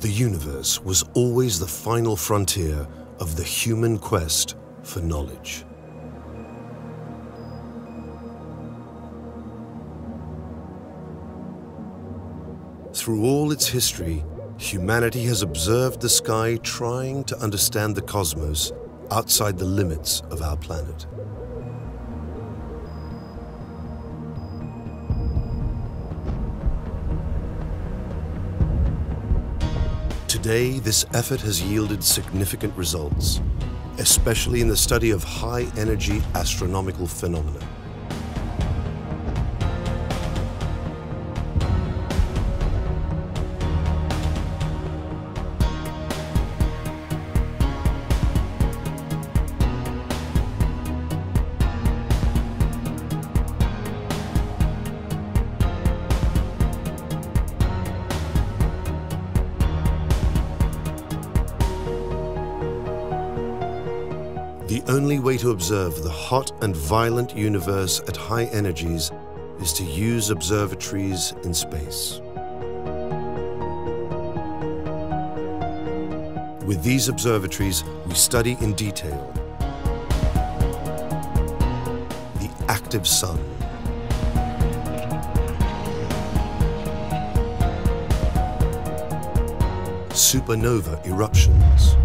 The universe was always the final frontier of the human quest for knowledge. Through all its history, humanity has observed the sky trying to understand the cosmos outside the limits of our planet. Today, this effort has yielded significant results, especially in the study of high-energy astronomical phenomena. The only way to observe the hot and violent universe at high energies is to use observatories in space. With these observatories, we study in detail the active sun, supernova eruptions,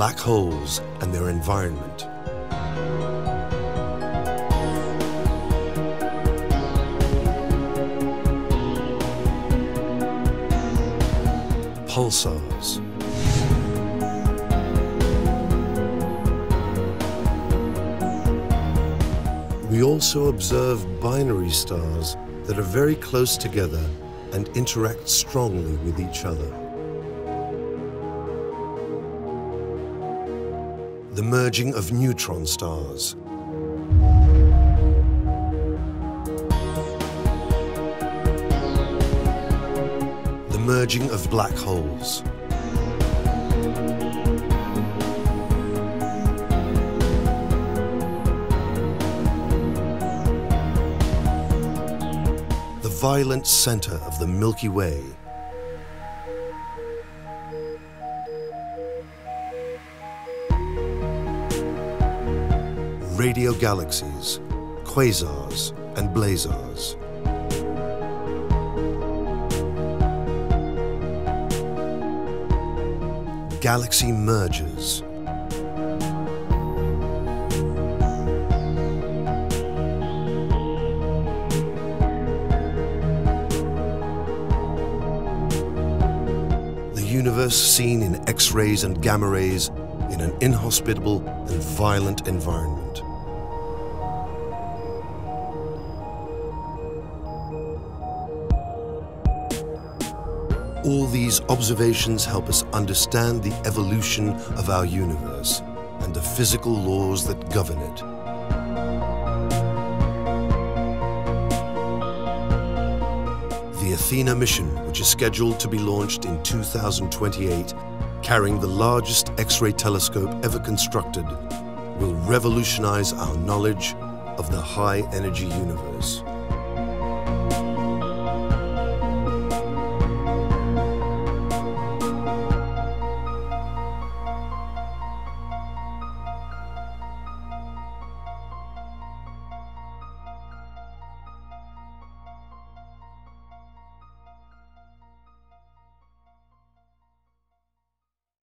black holes and their environment. Pulsars. We also observe binary stars that are very close together and interact strongly with each other. The merging of neutron stars. The merging of black holes. The violent center of the Milky Way radio galaxies, quasars, and blazars. Galaxy mergers. The universe seen in X-rays and gamma rays in an inhospitable and violent environment. All these observations help us understand the evolution of our universe and the physical laws that govern it. The Athena mission, which is scheduled to be launched in 2028, carrying the largest X-ray telescope ever constructed, will revolutionize our knowledge of the high-energy universe.